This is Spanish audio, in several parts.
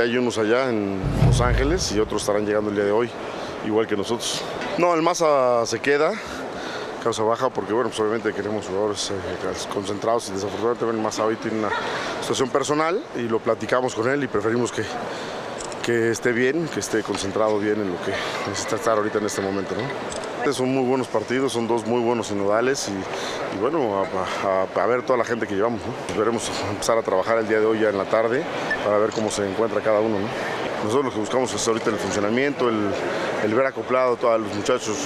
Hay unos allá en Los Ángeles y otros estarán llegando el día de hoy, igual que nosotros. No, el Maza se queda, causa baja, porque bueno, pues obviamente queremos jugadores eh, concentrados y desafortunadamente el Maza hoy tiene una situación personal y lo platicamos con él y preferimos que, que esté bien, que esté concentrado bien en lo que necesita estar ahorita en este momento. ¿no? Son muy buenos partidos, son dos muy buenos sinodales y, bueno, a, ver toda la gente que llevamos. Veremos empezar a trabajar el día de hoy ya en la tarde para ver cómo se encuentra cada uno. ¿no? Nosotros lo que buscamos es ahorita el funcionamiento, el, el ver acoplado a todos los muchachos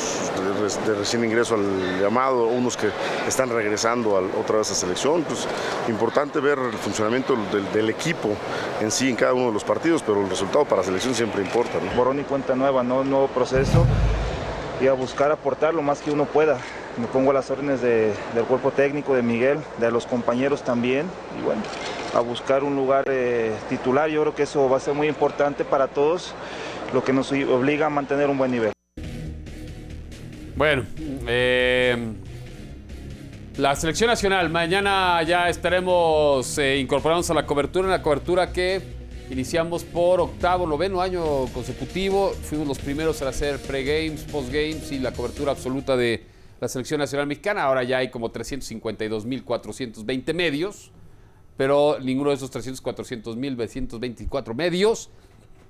de, recién ingreso al llamado, unos que están regresando al, otra vez a selección. Pues importante ver el funcionamiento del, equipo en sí en cada uno de los partidos, pero el resultado para selección siempre importa. ¿no? Y cuenta nueva, ¿no? nuevo proceso y a buscar aportar lo más que uno pueda. Me pongo a las órdenes de, del cuerpo técnico, de Miguel, de los compañeros también. Y bueno, a buscar un lugar eh, titular. Yo creo que eso va a ser muy importante para todos, lo que nos obliga a mantener un buen nivel. Bueno, eh, la selección nacional, mañana ya estaremos eh, a la cobertura, en la cobertura que iniciamos por octavo, noveno año consecutivo. Fuimos los primeros a hacer pre-games, post-games y la cobertura absoluta de la selección nacional mexicana. Ahora ya hay como 352.420 medios pero ninguno de esos 300, 400 mil, 924 medios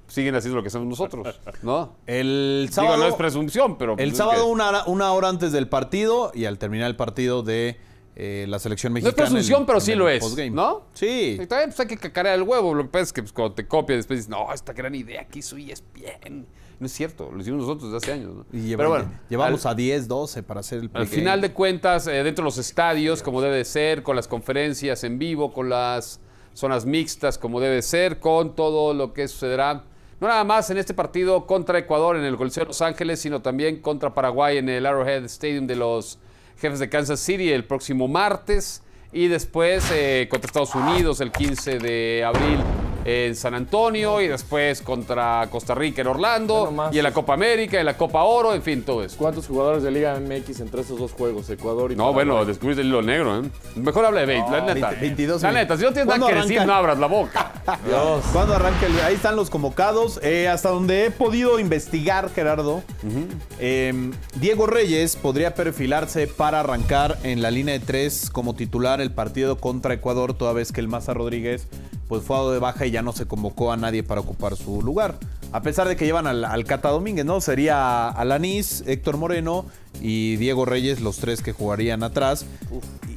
siguen haciendo lo que hacemos nosotros, ¿no? El sábado, Digo, no es presunción, pero... El pues sábado, que... una, una, hora antes del partido y al terminar el partido de eh, la selección mexicana. No es presunción, el, pero sí lo es, postgame. ¿no? Sí. Y también pues, hay que cacarear el huevo. Lo que pasa es que pues, cuando te copia después dices, no, esta gran idea que hizo ESPN. No es cierto, lo hicimos nosotros desde hace años. ¿no? Y lleva, pero bueno, llevamos al, a 10, 12 para hacer el Al final de cuentas, eh, dentro de los estadios, como debe ser, con las conferencias en vivo, con las zonas mixtas como debe ser, con todo lo que sucederá, no nada más en este partido contra Ecuador en el Coliseo de Los Ángeles, sino también contra Paraguay en el Arrowhead Stadium de los jefes de Kansas City el próximo martes y después eh, contra Estados Unidos el 15 de abril en San Antonio y después contra Costa Rica en Orlando y en la Copa América, en la Copa Oro, en fin, todo eso. ¿Cuántos jugadores de Liga MX entre estos dos juegos, Ecuador y No, Paraguay? bueno, descubrís el hilo negro, ¿eh? Mejor habla de Bate, no, la neta. 22 la neta, si no tienes nada que decir, no abras la boca. Dios. ¿Cuándo arranca el... Ahí están los convocados. Eh, hasta donde he podido investigar, Gerardo, uh -huh. eh, Diego Reyes podría perfilarse para arrancar en la línea de tres como titular el partido contra Ecuador, toda vez que el Maza Rodríguez pues fue dado de baja y ya no se convocó a nadie para ocupar su lugar. A pesar de que llevan al, al Cata Domínguez, ¿no? Sería Alanís, Héctor Moreno y Diego Reyes los tres que jugarían atrás.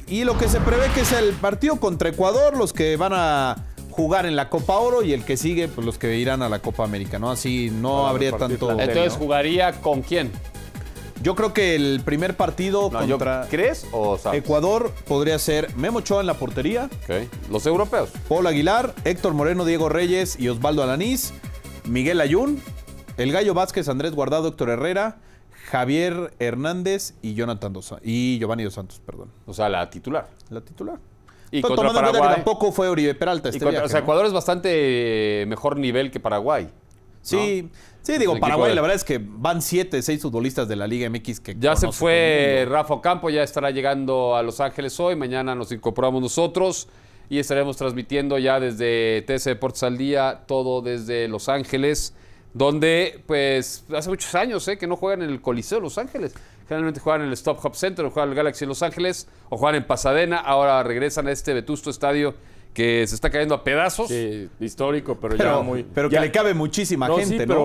Y, y, lo que se prevé que es el partido contra Ecuador, los que van a jugar en la Copa Oro y el que sigue, pues los que irán a la Copa América, ¿no? Así no Para habría tanto... Entonces, ¿jugaría con quién? Yo creo que el primer partido no, contra ¿Crees o sabes? Ecuador podría ser Memo Ochoa en la portería. Okay. Los europeos. Paul Aguilar, Héctor Moreno, Diego Reyes y Osvaldo Alanís. Miguel Ayun, El Gallo Vázquez, Andrés Guardado, Héctor Herrera, Javier Hernández y Jonathan Dos y Giovanni Dos Santos, perdón. O sea, la titular. La titular. Y contra que tampoco fue Oribe Peralta este y contra, viaje, O sea, ¿no? Ecuador es bastante mejor nivel que Paraguay. Sí, ¿no? sí, digo, Paraguay, de... la verdad es que van siete, seis futbolistas de la Liga MX que Ya se fue Rafa Ocampo, ya estará llegando a Los Ángeles hoy, mañana nos incorporamos nosotros y estaremos transmitiendo ya desde TS Deportes al Día, todo desde Los Ángeles, donde pues hace muchos años ¿eh? que no juegan en el Coliseo de Los Ángeles. Generalmente juegan en el Stop Hub Center, o juegan en el Galaxy de Los Ángeles, o juegan en Pasadena, ahora regresan a este vetusto estadio que se está cayendo a pedazos. Sí, histórico, pero, Pero, ya muy... pero ya, que le cabe muchísima no, gente, sí, ¿no?